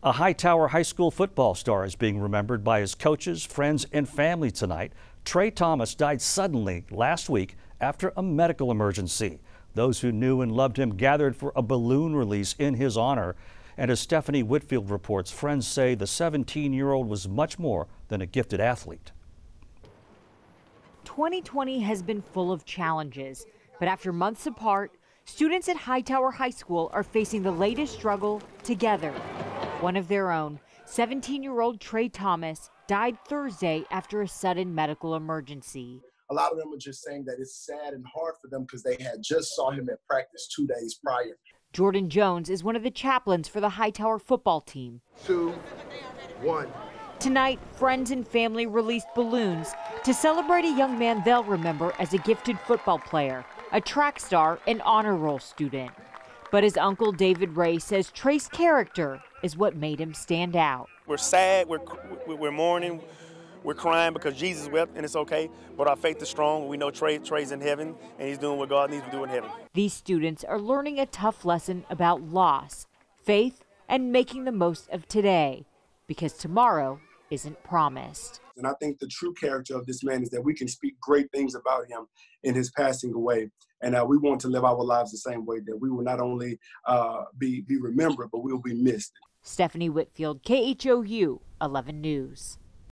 A Hightower High School football star is being remembered by his coaches, friends, and family tonight. Trey Thomas died suddenly last week after a medical emergency. Those who knew and loved him gathered for a balloon release in his honor. And as Stephanie Whitfield reports, friends say the 17 year old was much more than a gifted athlete. 2020 has been full of challenges, but after months apart, students at Hightower High School are facing the latest struggle together one of their own. 17 year old Trey Thomas died Thursday after a sudden medical emergency. A lot of them are just saying that it's sad and hard for them because they had just saw him at practice two days prior. Jordan Jones is one of the chaplains for the Hightower football team. Two, one. Tonight, friends and family released balloons to celebrate a young man they'll remember as a gifted football player, a track star, and honor roll student. But his uncle David Ray says Trey's character is what made him stand out. We're sad, we're, we're mourning, we're crying because Jesus wept and it's okay, but our faith is strong. We know Trey, Trey's in heaven and he's doing what God needs to do in heaven. These students are learning a tough lesson about loss, faith, and making the most of today because tomorrow isn't promised. And I think the true character of this man is that we can speak great things about him in his passing away. And uh, we want to live our lives the same way that we will not only uh, be, be remembered, but we will be missed. Stephanie Whitfield, KHOU 11 News.